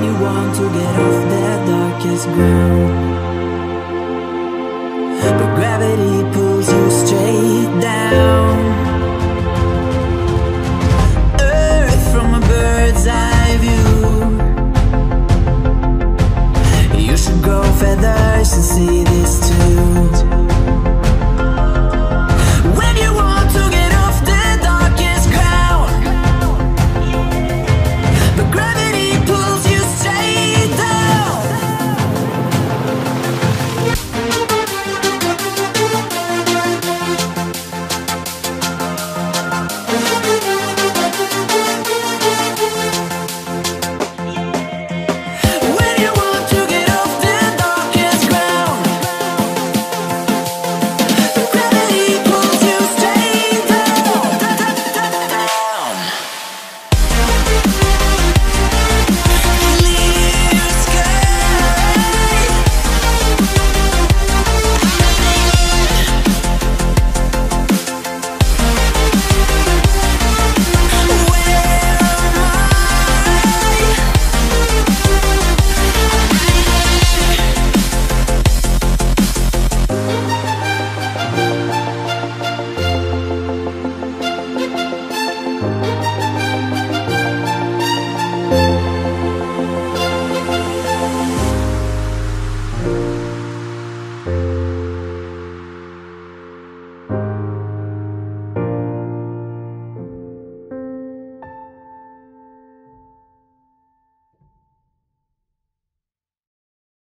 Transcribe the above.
Want to get off the darkest ground